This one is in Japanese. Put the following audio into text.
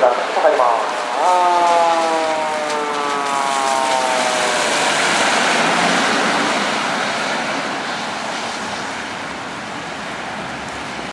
がかかります。